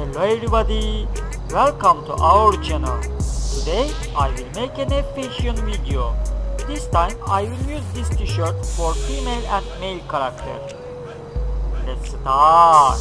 Hello everybody, welcome to our channel. Today I will make an efficient video. This time I will use this t-shirt for female and male character. Let's start.